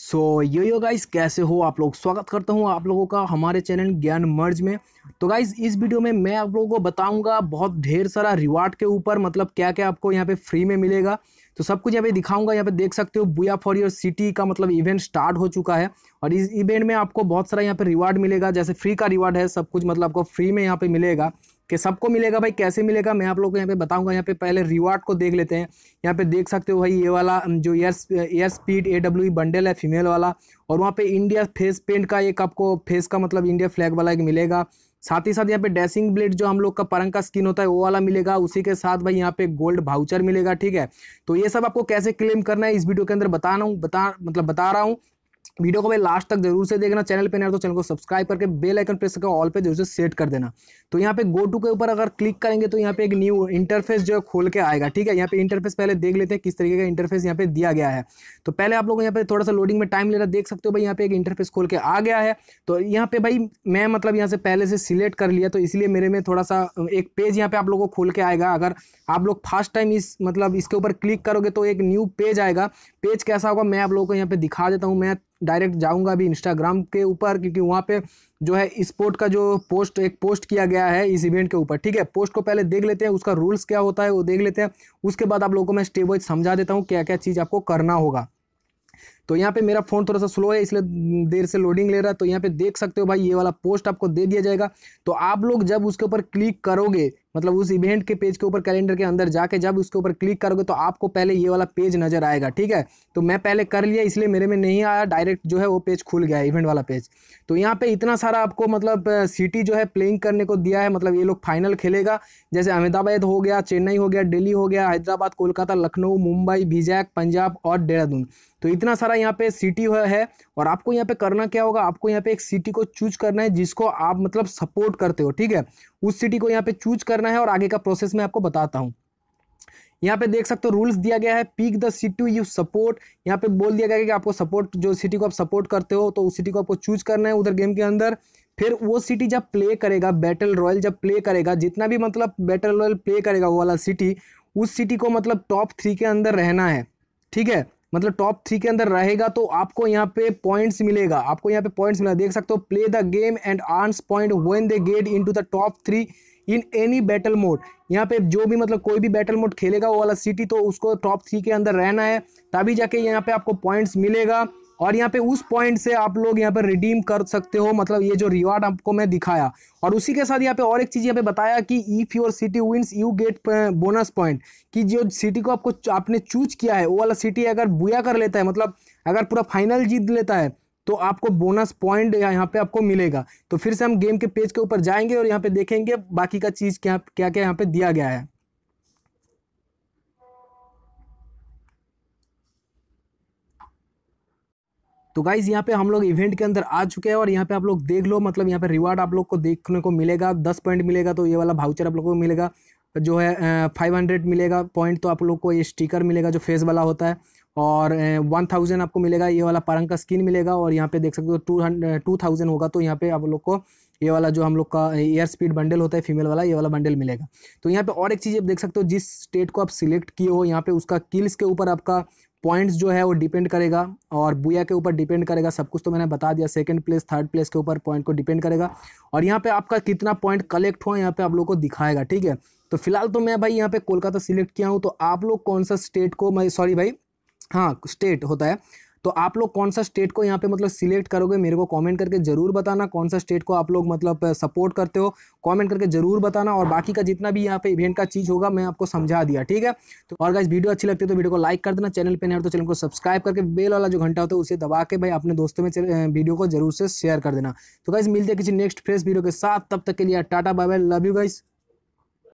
सो यो yo guys कैसे हो आप लोग? स्वागत करता हूँ आप लोगों का हमारे चैनल ज्ञान मर्ज में। तो गाइस इस वीडियो में मैं आप लोगों को बताऊँगा बहुत ढेर सारा रिवार्ड के ऊपर मतलब क्या क्या आपको यहाँ पे फ्री में मिलेगा। तो सब कुछ यहाँ पे दिखाऊँगा, यहाँ पे देख सकते हो बुया फॉर योर सिटी का मतलब इवेंट स्टार्ट हो चुका है। और इस इवेंट में आपको बहुत सारा यहाँ पे रिवार्ड मिलेगा, जैसे फ्री का रिवार्ड है, सब कुछ मतलब आपको फ्री में यहाँ पे मिलेगा। कि सबको मिलेगा भाई, कैसे मिलेगा, मैं आप लोग को यहाँ पे बताऊँगा। यहाँ पे पहले रिवार्ड को देख लेते हैं। यहाँ पे देख सकते हो भाई, ये वाला जो air air speed A W bundle है फीमेल वाला, और वहाँ पे इंडिया फेस पेंट का एक आपको फेस का मतलब इंडिया फ्लैग वाला एक मिलेगा। साथ ही साथ यहाँ पे डैसिंग ब्लेड जो हम लोग का परंग का स्किन होता है, वो वाला मिलेगा। उसी के साथ भाई यहाँ पे गोल्ड भाउचर मिलेगा, ठीक है? तो ये सब आपको कैसे क्लेम करना है, इस वीडियो के अंदर बता रहा हूँ, बता मतलब बता रहा हूँ। वीडियो को भाई लास्ट तक ज़रूर से देखना, चैनल पे नहीं तो चैनल को सब्सक्राइब करके बेल आइकन प्रेस करके ऑल पे ज़रूर से सेट कर देना। तो यहाँ पे गो टू के ऊपर अगर क्लिक करेंगे तो यहाँ पे एक न्यू इंटरफेस जो है खोल के आएगा, ठीक है? यहाँ पे इंटरफेस पहले देख लेते हैं किस तरीके का इंटरफेस यहाँ पे दिया गया है। तो पहले आप लोग यहाँ पे थोड़ा सा लोडिंग में टाइम लेना देख सकते हो भाई यहाँ पे एक इंटरफेस खोल के आ गया है। तो यहाँ पे भाई मैं मतलब यहाँ से पहले से सिलेक्ट कर लिया तो इसलिए मेरे में थोड़ा सा एक पेज यहाँ पे आप लोगों को खोल के आएगा। अगर आप लोग फ़र्स्ट टाइम इस मतलब इसके ऊपर क्लिक करोगे तो एक न्यू पेज आएगा। पेज कैसा होगा मैं आप लोगों को यहाँ पे दिखा देता हूँ। मैं डायरेक्ट जाऊँगा अभी इंस्टाग्राम के ऊपर, क्योंकि वहाँ पे जो है स्पोर्ट का जो पोस्ट एक पोस्ट किया गया है इस इवेंट के ऊपर, ठीक है? पोस्ट को पहले देख लेते हैं, उसका रूल्स क्या होता है वो देख लेते हैं, उसके बाद आप लोगों को मैं स्टेप वाइज समझा देता हूँ क्या क्या चीज़ आपको करना होगा। तो यहाँ पे मेरा फ़ोन थोड़ा सा स्लो है, इसलिए देर से लोडिंग ले रहा है। तो यहाँ पे देख सकते हो भाई, ये वाला पोस्ट आपको दे दिया जाएगा। तो आप लोग जब उसके ऊपर क्लिक करोगे मतलब उस इवेंट के पेज के ऊपर कैलेंडर के अंदर जाके जब उसके ऊपर क्लिक करोगे तो आपको पहले ये वाला पेज नज़र आएगा, ठीक है? तो मैं पहले कर लिया, इसलिए मेरे में नहीं आया डायरेक्ट जो है वो पेज खुल गया इवेंट वाला पेज तो यहाँ पे इतना सारा आपको मतलब सिटी जो है प्लेइंग करने को दिया है मतलब ये लोग फाइनल खेलेगा। जैसे अहमदाबाद हो गया, चेन्नई हो गया, दिल्ली हो गया, हैदराबाद, कोलकाता, लखनऊ, मुंबई भिजैक पंजाब और देहरादून। तो इतना सारा यहाँ पे सिटी है और आपको यहाँ पे करना क्या होगा? आपको यहाँ पे एक सिटी को चूज़ करना है, जिसको आप मतलब सपोर्ट करते हो, ठीक है? उस सिटी को यहाँ पे चूज़ करना है और आगे का प्रोसेस मैं आपको बताता हूँ। यहाँ पे देख सकते हो रूल्स दिया गया है pick the city you support यहाँ पे बोल दिया गया है कि आपको सपोर्ट जो सिटी को आप सपोर्ट करते हो तो उस सिटी को आपको चूज़ करना है उधर गेम के अंदर। फिर वो सिटी जब प्ले करेगा बैटल रॉयल जब प्ले करेगा, जितना भी मतलब बैटल रॉयल प्ले करेगा वो वाला सिटी उस सिटी को मतलब टॉप थ्री के अंदर रहना है, ठीक है? मतलब टॉप थ्री के अंदर रहेगा तो आपको यहाँ पे पॉइंट्स मिलेगा। आपको यहाँ पे पॉइंट्स मिलेगा। देख सकते हो play the game and earns point when they get in to the top three in any battle mode यहाँ पे जो भी मतलब कोई भी बैटल मोड खेलेगा वो वाला सिटी तो उसको टॉप थ्री के अंदर रहना है। तभी जाके यहाँ पे आपको पॉइंट्स मिलेगा। और यहाँ पे उस पॉइंट से आप लोग यहाँ पे रिडीम कर सकते हो मतलब ये जो रिवार्ड आपको मैं दिखाया। और उसी के साथ यहाँ पे और एक चीज़ यहाँ पे बताया कि if your city wins you get bonus point कि जो सिटी को आपको आपने चूज़ किया है, वो वाला सिटी अगर बुया कर लेता है मतलब अगर पूरा फाइनल जीत लेता है तो आपको बोनस पॉइंट यहाँ पे आपको मिलेगा। तो फिर से हम गेम के पेज के ऊपर जाएँगे और यहाँ पे देखेंगे बाकी का चीज़ क्या क्या क्या यहाँ पे दिया गया है। तो गाइज़ यहाँ पे हम लोग इवेंट के अंदर आ चुके हैं और यहाँ पे आप लोग देख लो मतलब यहाँ पे रिवार्ड आप लोग को देखने को मिलेगा, दस पॉइंट मिलेगा तो ये वाला भाउचर आप लोग को मिलेगा, जो है फाइव हंड्रेड मिलेगा पॉइंट तो आप लोग को ये स्टिकर मिलेगा जो फेस वाला होता है, और वन थाउज़ेंड आपको मिलेगा, ये वाला पारंग का स्किन मिलेगा और यहाँ पे देख सकते हो टू टू थाउज़ेंड होगा तो यहाँ पे आप लोग को ये वाला जो हम लोग का एयर स्पीड बंडल होता है फीमेल वाला, ये वाला बंडल मिलेगा। तो यहाँ पे और एक चीज़ आप देख सकते हो, जिस स्टेट को आप सिलेक्ट किए हो, यहाँ पे उसका किल्स के ऊपर आपका पॉइंट्स जो है वो डिपेंड करेगा और बुया के ऊपर डिपेंड करेगा। सब कुछ तो मैंने बता दिया। सेकंड प्लेस थर्ड प्लेस के ऊपर पॉइंट को डिपेंड करेगा। और यहाँ पे आपका कितना पॉइंट कलेक्ट हुआ यहाँ पे आप लोग को दिखाएगा, ठीक है? तो फ़िलहाल तो मैं भाई यहाँ पे कोलकाता सिलेक्ट किया हूँ। तो आप लोग कौन सा स्टेट को मैं सॉरी भाई हाँ स्टेट होता है। तो आप लोग कौन सा स्टेट को यहाँ पे मतलब सिलेक्ट करोगे? मेरे को कमेंट करके ज़रूर बताना कौन सा स्टेट को आप लोग मतलब सपोर्ट करते हो। कमेंट करके ज़रूर बताना और बाकी का जितना भी यहाँ पे इवेंट का चीज़ होगा, मैं आपको समझा दिया, ठीक है? तो और गाइस वीडियो अच्छी लगती है तो वीडियो को लाइक कर देना चैनल पर नहीं तो चैनल को सब्सक्राइब करके बेल वाला जो घंटा होता है उसे दबा के भाई अपने दोस्तों में वीडियो को ज़रूर से शेयर कर देना। तो गाइज़ मिलते किसी नेक्स्ट फ्रेश वीडियो के साथ, तब तक के लिए tata bye bye love you guys